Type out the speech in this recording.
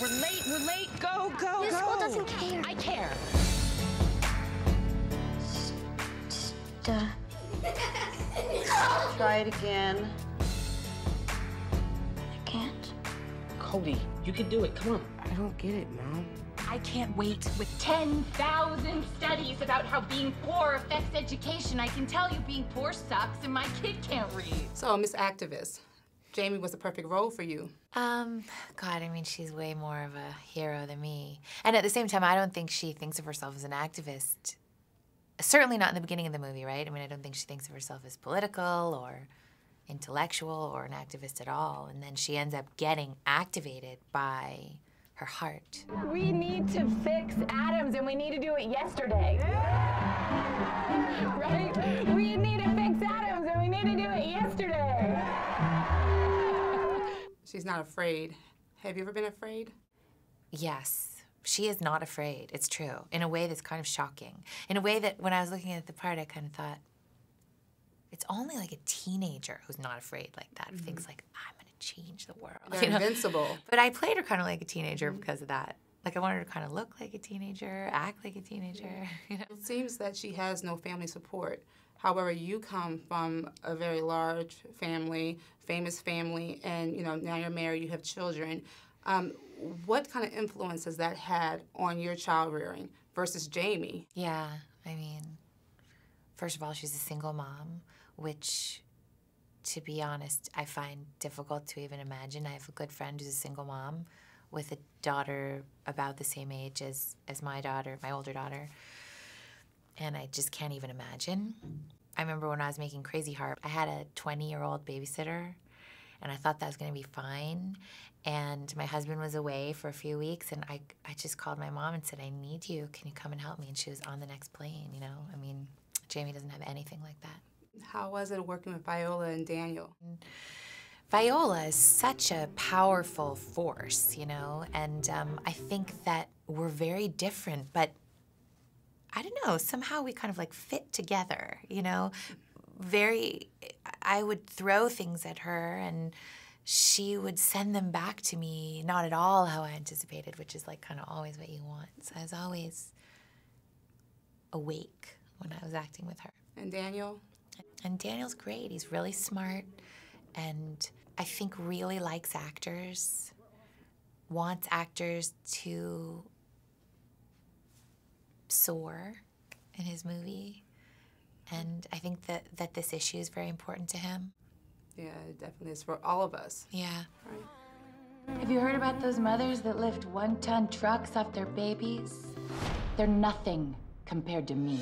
We're late, we're late. Go, go, This go. school doesn't care. I care. Try it again. I can't. Cody, you can do it. Come on. I don't get it, Mom. I can't wait. With 10,000 studies about how being poor affects education, I can tell you being poor sucks and my kid can't read. So, Miss Activist, Jamie was the perfect role for you. Um, God, I mean, she's way more of a hero than me. And at the same time, I don't think she thinks of herself as an activist. Certainly not in the beginning of the movie, right? I mean, I don't think she thinks of herself as political or intellectual or an activist at all. And then she ends up getting activated by her heart. We need to fix Adams and we need to do it yesterday. Right? She's not afraid. Have you ever been afraid? Yes, she is not afraid. It's true. In a way that's kind of shocking. In a way that when I was looking at the part, I kind of thought, it's only like a teenager who's not afraid like that, who thinks mm-hmm. like, I'm gonna change the world. They're you know? invincible. But I played her kind of like a teenager mm-hmm. because of that. Like I wanted her to kind of look like a teenager, act like a teenager. You know? It seems that she has no family support. However, you come from a very large family, famous family, and you know now you're married, you have children. Um, what kind of influence has that had on your child rearing versus Jamie? Yeah, I mean, first of all, she's a single mom, which, to be honest, I find difficult to even imagine. I have a good friend who's a single mom with a daughter about the same age as, as my daughter, my older daughter. And I just can't even imagine. I remember when I was making Crazy Heart, I had a 20 year old babysitter, and I thought that was gonna be fine. And my husband was away for a few weeks, and I, I just called my mom and said, I need you. Can you come and help me? And she was on the next plane, you know? I mean, Jamie doesn't have anything like that. How was it working with Viola and Daniel? Viola is such a powerful force, you know, and um, I think that we're very different, but I don't know, somehow we kind of like fit together, you know? Very, I would throw things at her and she would send them back to me, not at all how I anticipated, which is like kind of always what you want. So I was always awake when I was acting with her. And Daniel? And Daniel's great. He's really smart and I think really likes actors, wants actors to soar in his movie. And I think that, that this issue is very important to him. Yeah, it definitely is for all of us. Yeah. Have you heard about those mothers that lift one ton trucks off their babies? They're nothing compared to me.